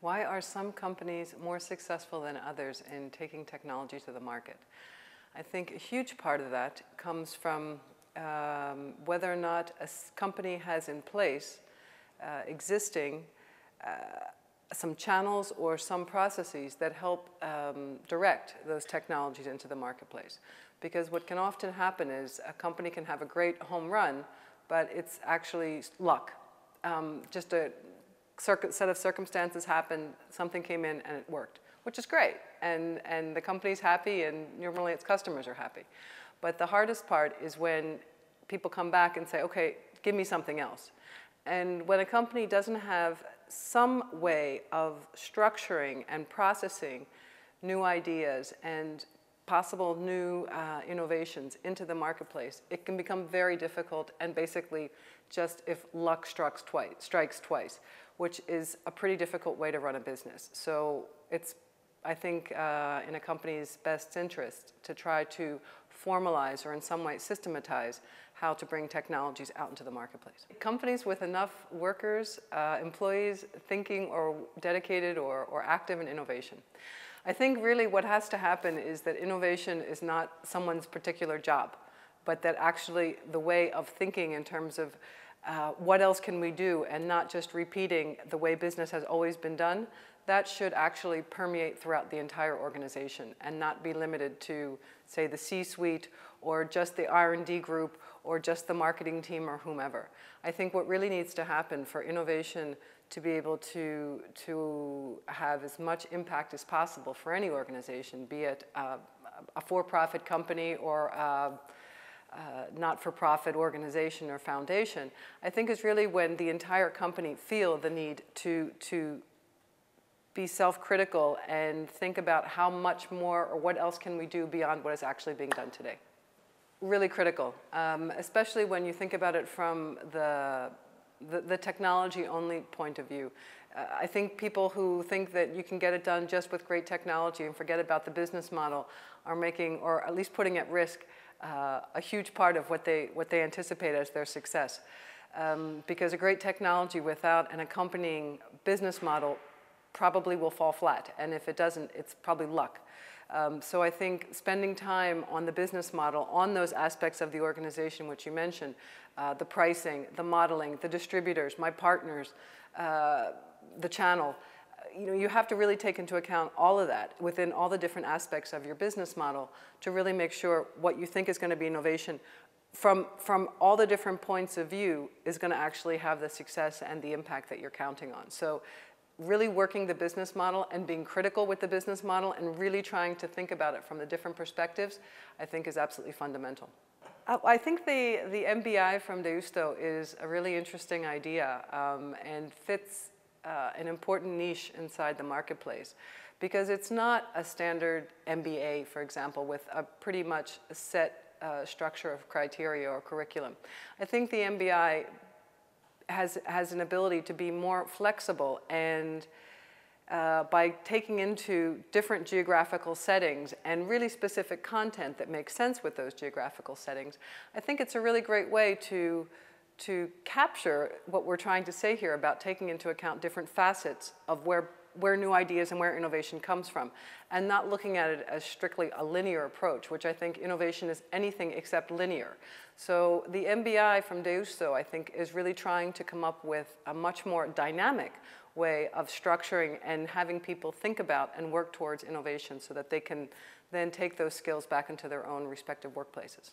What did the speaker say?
Why are some companies more successful than others in taking technology to the market? I think a huge part of that comes from um, whether or not a company has in place uh, existing uh, some channels or some processes that help um, direct those technologies into the marketplace. Because what can often happen is a company can have a great home run, but it's actually luck. Um, just a set of circumstances happened, something came in and it worked, which is great. And, and the company's happy and normally its customers are happy. But the hardest part is when people come back and say, okay, give me something else. And when a company doesn't have some way of structuring and processing new ideas and possible new uh, innovations into the marketplace, it can become very difficult and basically just if luck strikes twice, strikes twice which is a pretty difficult way to run a business. So it's, I think, uh, in a company's best interest to try to formalize or in some way systematize how to bring technologies out into the marketplace. Companies with enough workers, uh, employees thinking or dedicated or, or active in innovation. I think really what has to happen is that innovation is not someone's particular job, but that actually the way of thinking in terms of uh, what else can we do and not just repeating the way business has always been done, that should actually permeate throughout the entire organization and not be limited to, say, the C-suite or just the R&D group or just the marketing team or whomever. I think what really needs to happen for innovation to be able to, to have as much impact as possible for any organization, be it a for-profit company or uh, uh, not-for-profit organization or foundation, I think is really when the entire company feel the need to, to be self-critical and think about how much more or what else can we do beyond what is actually being done today. Really critical, um, especially when you think about it from the, the, the technology-only point of view. Uh, I think people who think that you can get it done just with great technology and forget about the business model are making, or at least putting at risk, uh, a huge part of what they, what they anticipate as their success. Um, because a great technology without an accompanying business model probably will fall flat. And if it doesn't, it's probably luck. Um, so I think spending time on the business model, on those aspects of the organization which you mentioned, uh, the pricing, the modeling, the distributors, my partners, uh, the channel, you know, you have to really take into account all of that within all the different aspects of your business model to really make sure what you think is going to be innovation from, from all the different points of view is going to actually have the success and the impact that you're counting on. So really working the business model and being critical with the business model and really trying to think about it from the different perspectives, I think is absolutely fundamental. I think the, the MBI from Deusto is a really interesting idea um, and fits uh, an important niche inside the marketplace because it's not a standard MBA, for example, with a pretty much set uh, structure of criteria or curriculum. I think the MBI has, has an ability to be more flexible and uh, by taking into different geographical settings and really specific content that makes sense with those geographical settings, I think it's a really great way to to capture what we're trying to say here about taking into account different facets of where, where new ideas and where innovation comes from, and not looking at it as strictly a linear approach, which I think innovation is anything except linear. So the MBI from Deusto, I think, is really trying to come up with a much more dynamic way of structuring and having people think about and work towards innovation so that they can then take those skills back into their own respective workplaces.